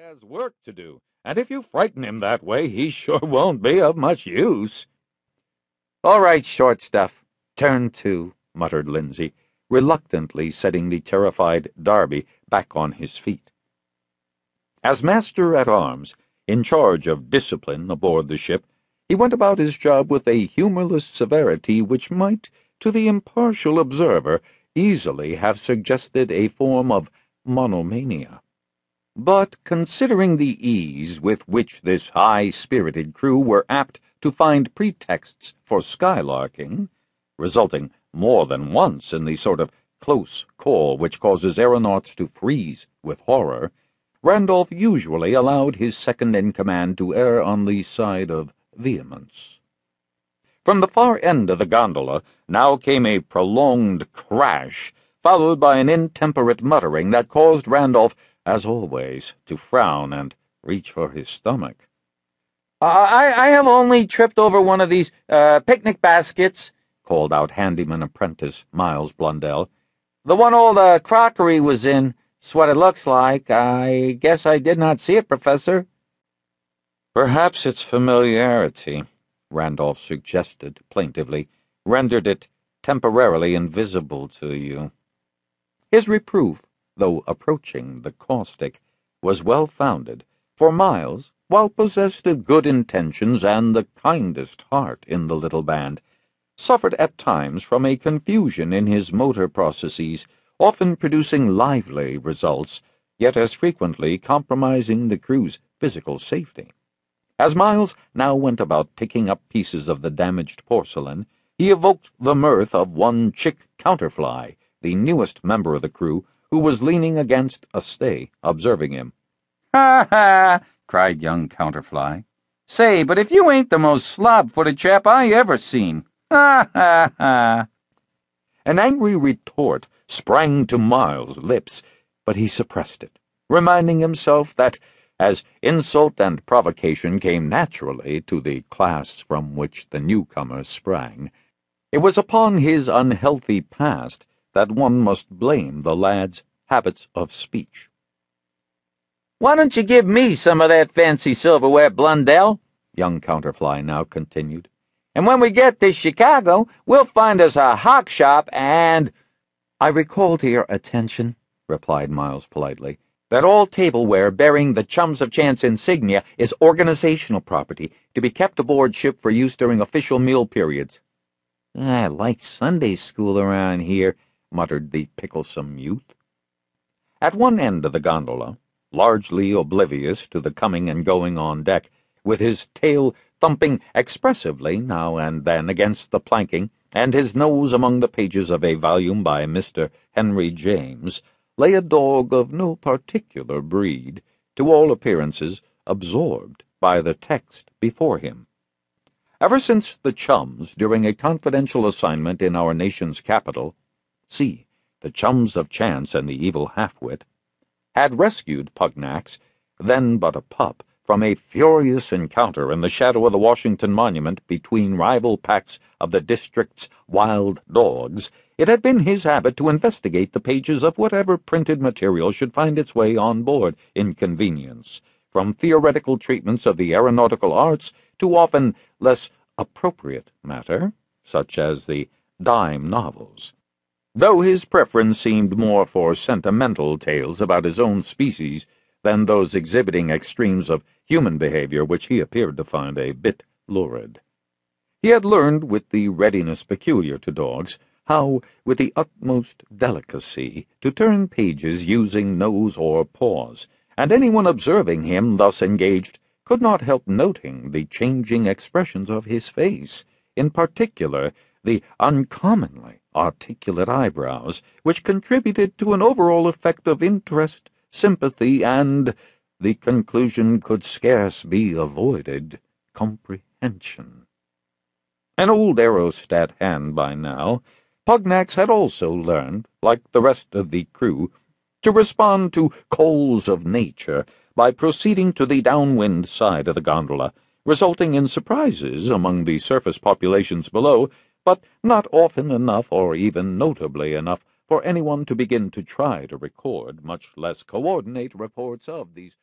has work to do, and if you frighten him that way, he sure won't be of much use. All right, short stuff. Turn to, muttered Lindsay, reluctantly setting the terrified Darby back on his feet. As master at arms, in charge of discipline aboard the ship, he went about his job with a humorless severity which might, to the impartial observer, easily have suggested a form of monomania. But considering the ease with which this high-spirited crew were apt to find pretexts for skylarking, resulting more than once in the sort of close call which causes aeronauts to freeze with horror, Randolph usually allowed his second-in-command to err on the side of vehemence. From the far end of the gondola now came a prolonged crash, followed by an intemperate muttering that caused Randolph as always, to frown and reach for his stomach. I, I have only tripped over one of these uh, picnic baskets, called out handyman apprentice Miles Blundell. The one all the crockery was in. It's what it looks like. I guess I did not see it, Professor. Perhaps its familiarity, Randolph suggested plaintively, rendered it temporarily invisible to you. His reproof though approaching the caustic, was well founded, for Miles, while possessed of good intentions and the kindest heart in the little band, suffered at times from a confusion in his motor processes, often producing lively results, yet as frequently compromising the crew's physical safety. As Miles now went about picking up pieces of the damaged porcelain, he evoked the mirth of one Chick Counterfly, the newest member of the crew, who was leaning against a stay, observing him. Ha ha! cried young Counterfly. Say, but if you ain't the most slob-footed chap I ever seen. Ha ha ha! An angry retort sprang to Miles' lips, but he suppressed it, reminding himself that, as insult and provocation came naturally to the class from which the newcomer sprang, it was upon his unhealthy past that one must blame the lad's habits of speech. Why don't you give me some of that fancy silverware, Blundell? young Counterfly now continued. And when we get to Chicago, we'll find us a hock shop and... I recall to your attention, replied Miles politely, that all tableware bearing the Chums of Chance insignia is organizational property to be kept aboard ship for use during official meal periods. I like Sunday school around here, muttered the picklesome youth. At one end of the gondola, largely oblivious to the coming and going on deck, with his tail thumping expressively now and then against the planking, and his nose among the pages of a volume by Mr. Henry James, lay a dog of no particular breed, to all appearances absorbed by the text before him. Ever since the chums, during a confidential assignment in our nation's capital, see, the chums of chance and the evil half-wit, had rescued Pugnax, then but a pup, from a furious encounter in the shadow of the Washington Monument between rival packs of the district's wild dogs, it had been his habit to investigate the pages of whatever printed material should find its way on board in convenience, from theoretical treatments of the aeronautical arts to often less appropriate matter, such as the dime novels though his preference seemed more for sentimental tales about his own species than those exhibiting extremes of human behavior which he appeared to find a bit lurid. He had learned, with the readiness peculiar to dogs, how, with the utmost delicacy, to turn pages using nose or paws, and anyone observing him thus engaged could not help noting the changing expressions of his face, in particular the uncommonly articulate eyebrows, which contributed to an overall effect of interest, sympathy, and, the conclusion could scarce be avoided, comprehension. An old aerostat hand by now, Pugnax had also learned, like the rest of the crew, to respond to calls of nature by proceeding to the downwind side of the gondola, resulting in surprises among the surface populations below but not often enough or even notably enough for anyone to begin to try to record, much less coordinate reports of these